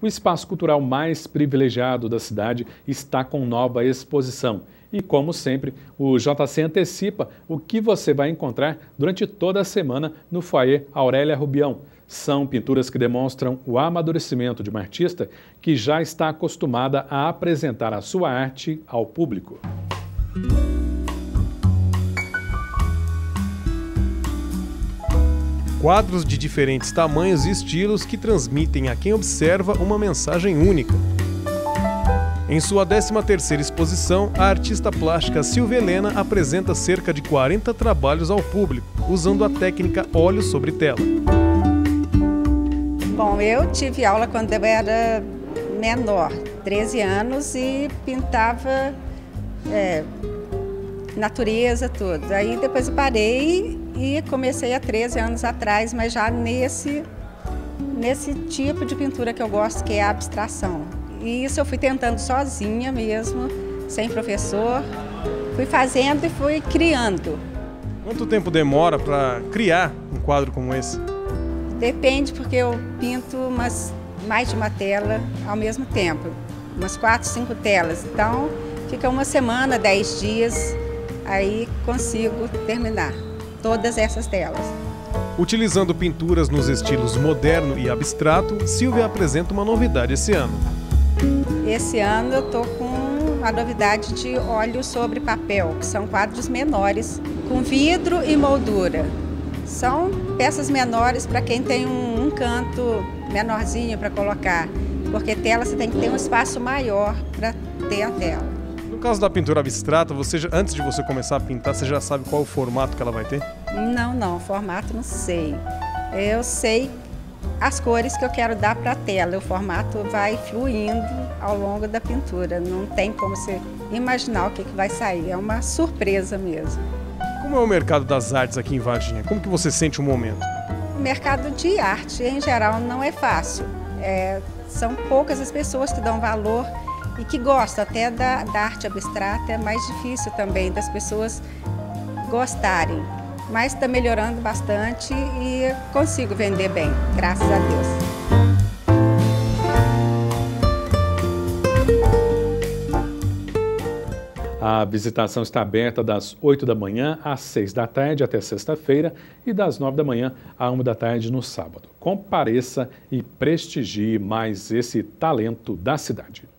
O espaço cultural mais privilegiado da cidade está com nova exposição. E, como sempre, o JC antecipa o que você vai encontrar durante toda a semana no foyer Aurélia Rubião. São pinturas que demonstram o amadurecimento de uma artista que já está acostumada a apresentar a sua arte ao público. Quadros de diferentes tamanhos e estilos que transmitem a quem observa uma mensagem única. Em sua 13ª exposição, a artista plástica Silvia Helena apresenta cerca de 40 trabalhos ao público, usando a técnica óleo sobre tela. Bom, eu tive aula quando eu era menor, 13 anos, e pintava é, natureza, tudo. Aí depois eu parei e comecei há 13 anos atrás, mas já nesse, nesse tipo de pintura que eu gosto, que é a abstração. E isso eu fui tentando sozinha mesmo, sem professor. Fui fazendo e fui criando. Quanto tempo demora para criar um quadro como esse? Depende, porque eu pinto umas, mais de uma tela ao mesmo tempo. Umas quatro, cinco telas. Então, fica uma semana, dez dias, aí consigo terminar todas essas telas. Utilizando pinturas nos estilos moderno e abstrato, Silvia apresenta uma novidade esse ano. Esse ano eu estou com a novidade de óleo sobre papel, que são quadros menores, com vidro e moldura. São peças menores para quem tem um, um canto menorzinho para colocar, porque tela você tem que ter um espaço maior para ter a tela. No caso da pintura abstrata, você antes de você começar a pintar, você já sabe qual o formato que ela vai ter? Não, não, formato não sei. Eu sei as cores que eu quero dar para a tela. O formato vai fluindo ao longo da pintura. Não tem como você imaginar o que, que vai sair. É uma surpresa mesmo. Como é o mercado das artes aqui em Varginha? Como que você sente o momento? O mercado de arte, em geral, não é fácil. É, são poucas as pessoas que dão valor e que gostam até da, da arte abstrata. É mais difícil também das pessoas gostarem mas está melhorando bastante e consigo vender bem, graças a Deus. A visitação está aberta das 8 da manhã às 6 da tarde até sexta-feira e das 9 da manhã à 1 da tarde no sábado. Compareça e prestigie mais esse talento da cidade.